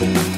Bye.